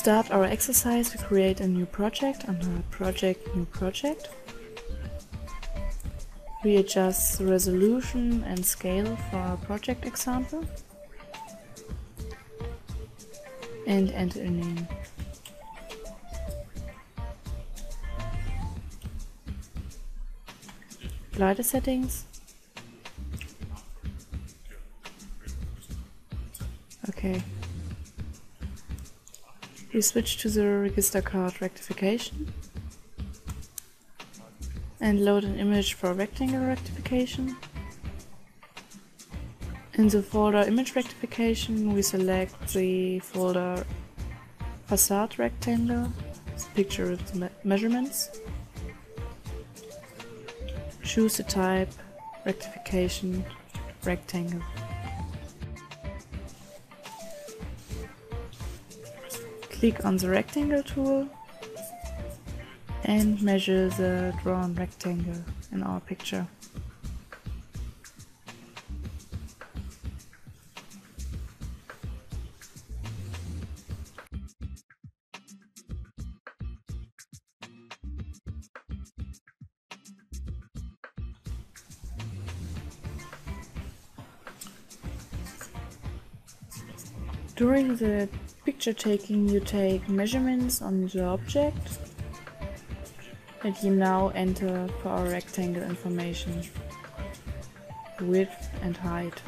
To start our exercise, we create a new project under Project New Project. We adjust the resolution and scale for our project example and enter a name. The settings. Okay. We switch to the register card rectification and load an image for rectangle rectification. In the folder image rectification we select the folder facade rectangle, picture with me measurements. Choose the type, rectification, rectangle. Click on the rectangle tool and measure the drawn rectangle in our picture. Picture taking you take measurements on the object that you now enter for our rectangle information, width and height.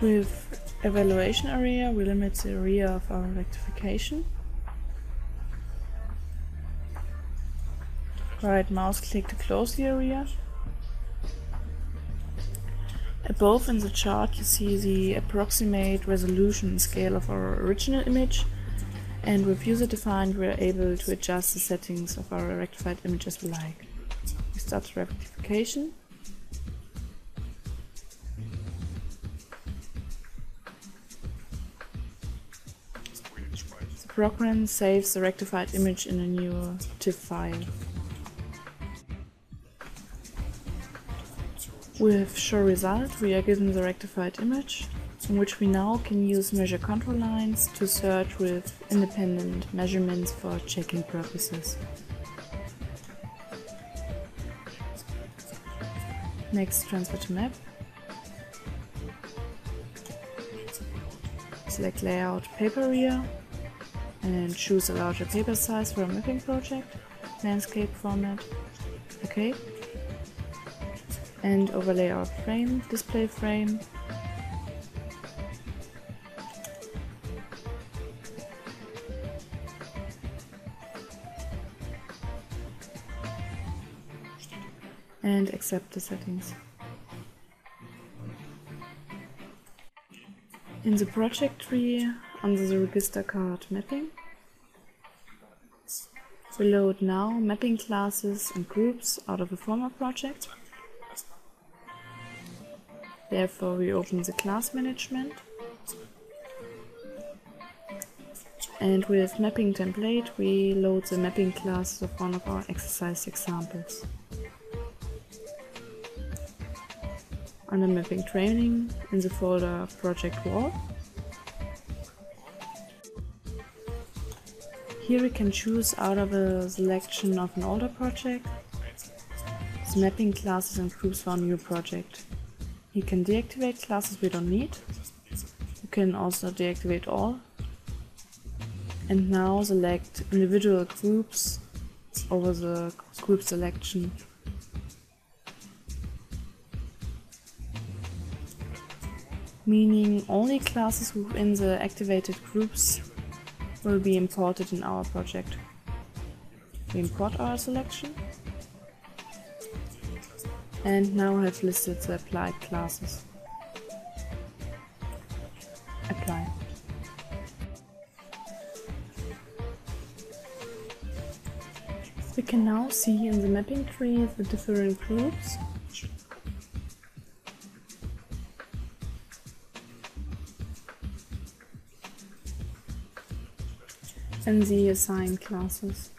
With evaluation area we limit the area of our rectification. Right mouse click to close the area. Above in the chart you see the approximate resolution scale of our original image and with user defined we are able to adjust the settings of our rectified image as we like. We start rectification. The program saves the rectified image in a new TIFF file. With show result we are given the rectified image, in which we now can use measure control lines to search with independent measurements for checking purposes. Next transfer to map. Select layout paper area and choose a larger paper size for a mapping project, landscape format. Okay and overlay our frame, display frame. And accept the settings. In the project tree, under the register card mapping, we load now mapping classes and groups out of a former project Therefore we open the class management and with mapping template we load the mapping classes of one of our exercise examples. Under mapping training in the folder project wall Here we can choose out of a selection of an older project the mapping classes and groups for a new project. You can deactivate classes we don't need. You can also deactivate all. And now select individual groups over the group selection. Meaning only classes within the activated groups will be imported in our project. We import our selection and now have listed the applied classes. Apply. We can now see in the mapping tree the different groups and the assigned classes.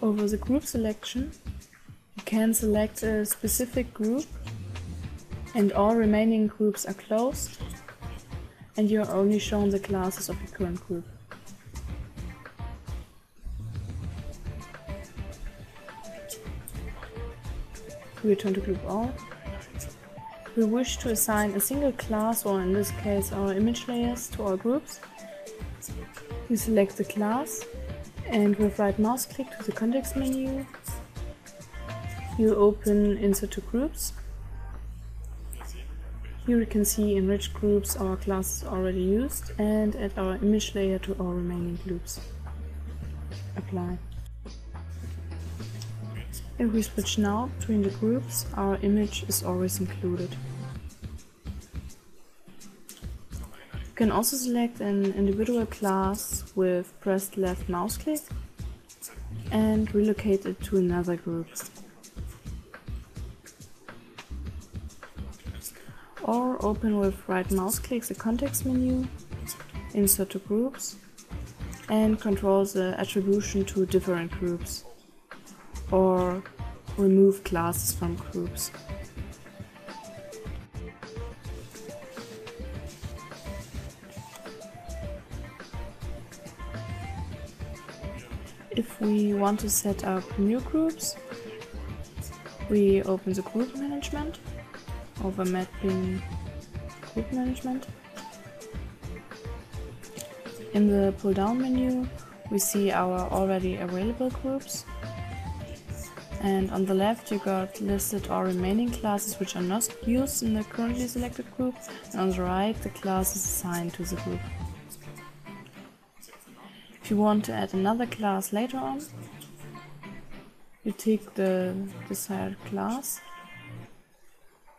Over the group selection can select a specific group and all remaining groups are closed and you're only shown the classes of your current group. Return to group all. We wish to assign a single class or in this case our image layers to our groups. We select the class and with right mouse click to the context menu you open insert to groups here we can see in which groups our class is already used and add our image layer to our remaining groups. Apply. If we switch now between the groups, our image is always included. You can also select an individual class with pressed left mouse click and relocate it to another group. Or open with right mouse click the context menu, insert to groups, and control the attribution to different groups, or remove classes from groups. If we want to set up new groups, we open the group management over mapping group management. In the pull down menu we see our already available groups and on the left you got listed our remaining classes which are not used in the currently selected group and on the right the classes assigned to the group. If you want to add another class later on, you take the desired class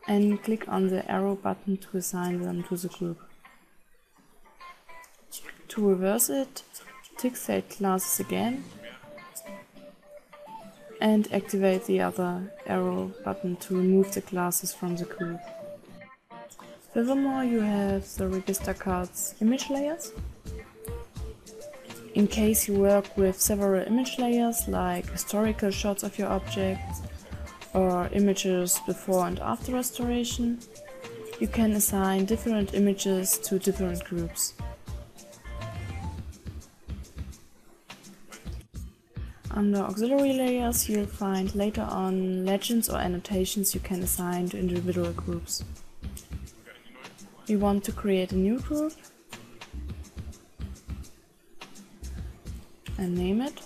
and click on the arrow button to assign them to the group. To reverse it, tick Set Classes again and activate the other arrow button to remove the classes from the group. Furthermore, you have the register cards image layers. In case you work with several image layers, like historical shots of your objects, or images before and after restoration, you can assign different images to different groups. Under auxiliary layers you'll find later on legends or annotations you can assign to individual groups. We want to create a new group and name it.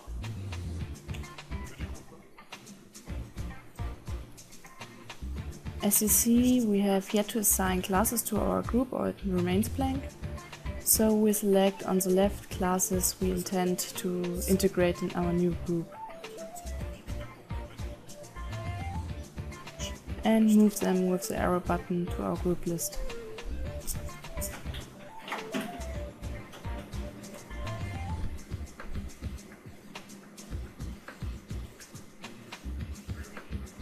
As you see, we have yet to assign classes to our group or it remains blank. So we select on the left classes we intend to integrate in our new group. And move them with the arrow button to our group list.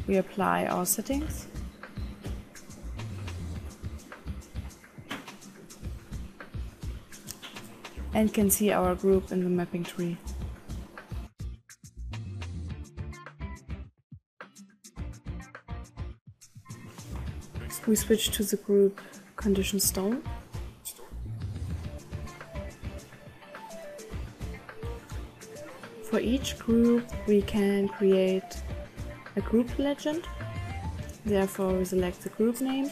We apply our settings and can see our group in the mapping tree. We switch to the group condition stone. For each group we can create a group legend, therefore we select the group name,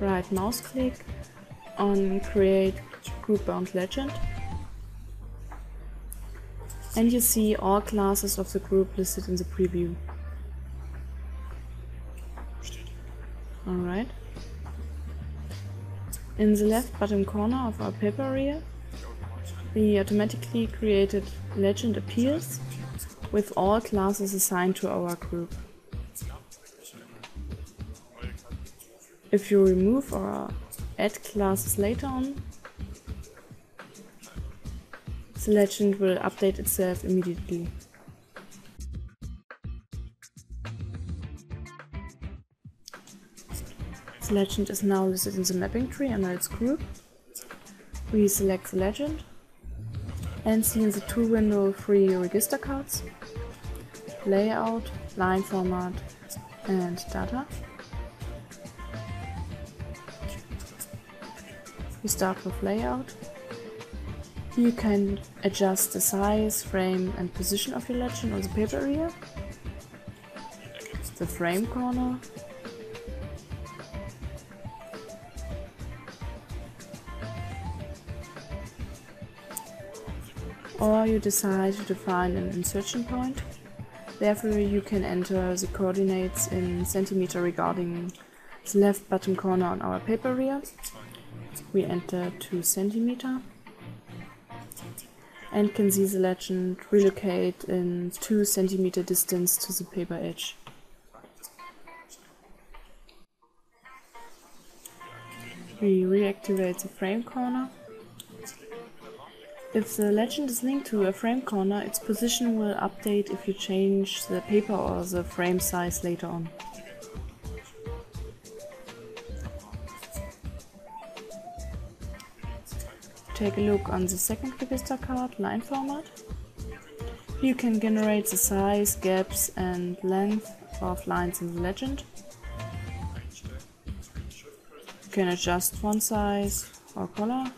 right mouse click on create group bound legend and you see all classes of the group listed in the preview. Alright. In the left bottom corner of our paper area, the automatically created legend appears with all classes assigned to our group. If you remove or add classes later on. The legend will update itself immediately. The legend is now listed in the mapping tree under its group. We select the legend and see in the tool window three register cards. layout, line format and data. We start with layout. You can adjust the size, frame and position of your legend on the paper area. The frame corner. Or you decide to define an insertion point. Therefore you can enter the coordinates in centimeter regarding the left bottom corner on our paper area. We enter 2 centimeter and can see the legend relocate in 2 centimeter distance to the paper edge. We reactivate the frame corner. If the legend is linked to a frame corner, its position will update if you change the paper or the frame size later on. Take a look on the second register card, line format. You can generate the size, gaps and length of lines in the legend. You can adjust font size or color.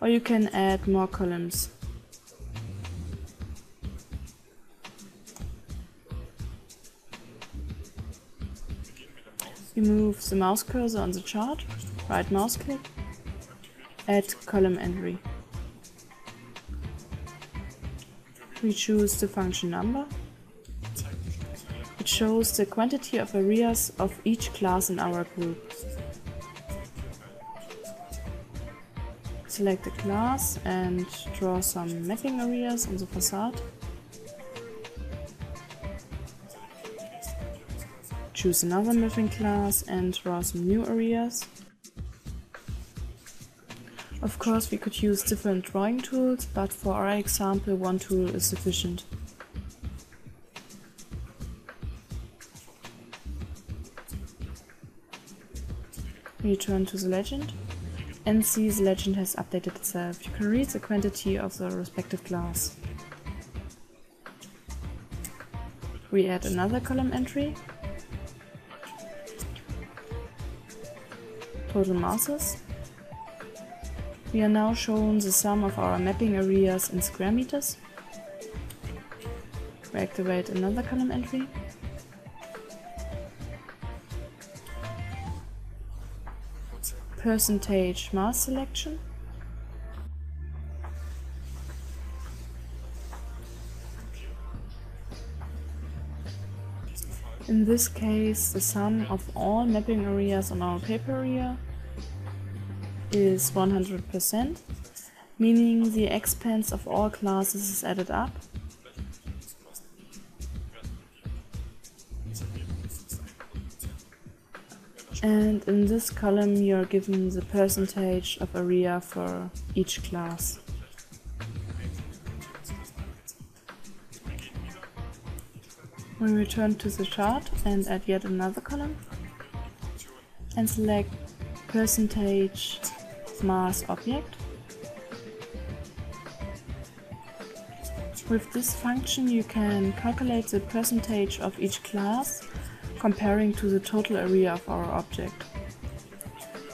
Or you can add more columns. You move the mouse cursor on the chart, right mouse click, add column entry. We choose the function number. It shows the quantity of areas of each class in our group. Select the class and draw some mapping areas on the facade. Choose another mapping class and draw some new areas. Course we could use different drawing tools, but for our example one tool is sufficient. Return to the legend and see the legend has updated itself. You can read the quantity of the respective class. We add another column entry. Total masses. We are now shown the sum of our mapping areas in square meters. We activate another column entry. Percentage mass selection. In this case, the sum of all mapping areas on our paper area is 100%, meaning the expense of all classes is added up. And in this column you are given the percentage of area for each class. We return to the chart and add yet another column and select percentage mass object. With this function you can calculate the percentage of each class comparing to the total area of our object.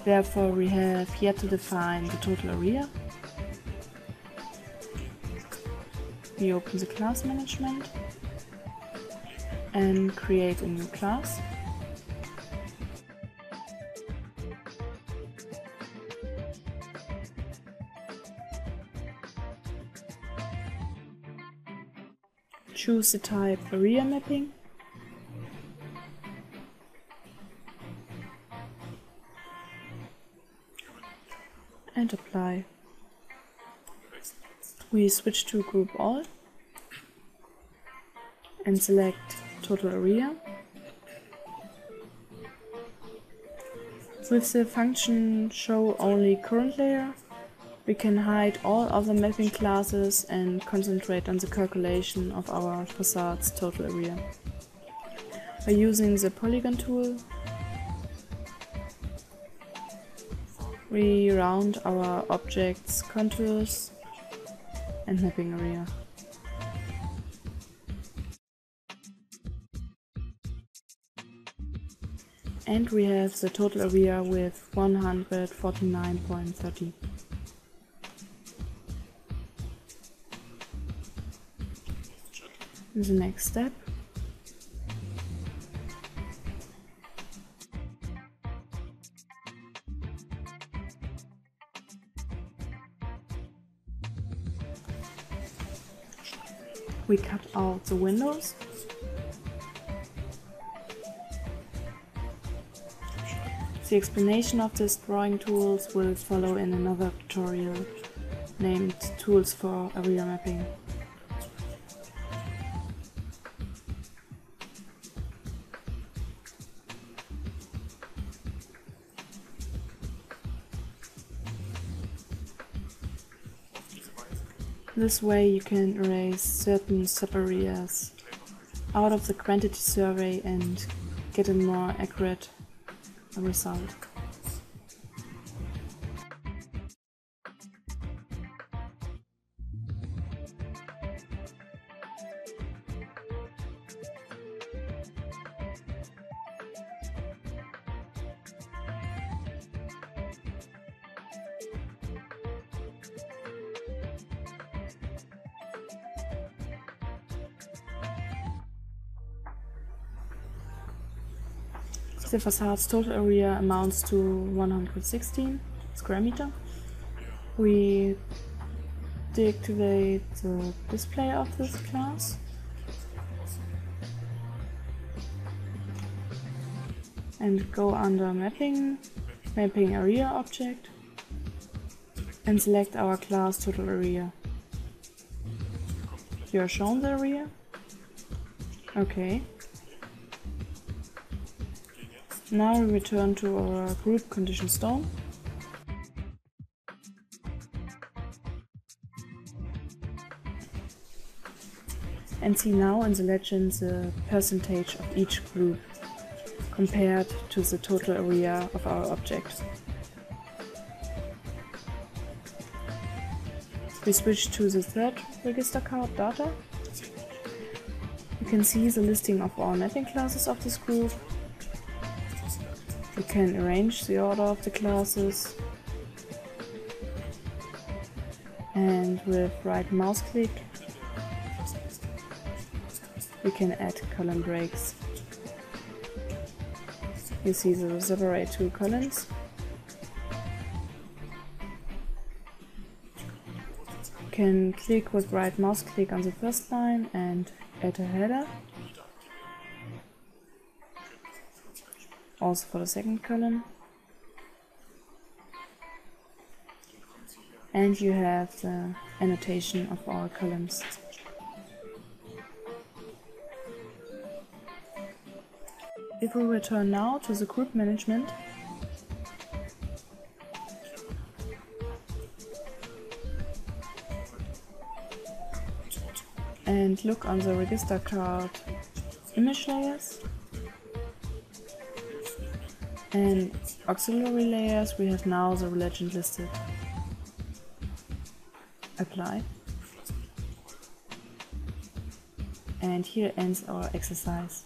Therefore we have yet to define the total area. We open the class management and create a new class. Choose the type area mapping. And apply. We switch to group all and select total area. With the function show only current layer, we can hide all other mapping classes and concentrate on the calculation of our facade's total area. By using the polygon tool, we round our object's contours and mapping area. And we have the total area with 149.30. The next step we cut out the windows. The explanation of these drawing tools will follow in another tutorial named Tools for Area Mapping. This way you can erase certain subareas out of the quantity survey and get a more accurate result. The facade's total area amounts to 116 square meter. We deactivate the display of this class. And go under mapping, mapping area object and select our class total area. You are shown the area. Okay. Now we return to our group condition stone. And see now in the legend the percentage of each group compared to the total area of our object. We switch to the third register card data. You can see the listing of all mapping classes of this group we can arrange the order of the classes. And with right mouse click, we can add column breaks. You see the separate two columns. You can click with right mouse click on the first line and add a header. Also for the second column. And you have the annotation of all columns. If we return now to the group management, and look on the register card image layers, and auxiliary layers, we have now the legend listed. Apply. And here ends our exercise.